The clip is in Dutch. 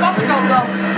Pascal dans.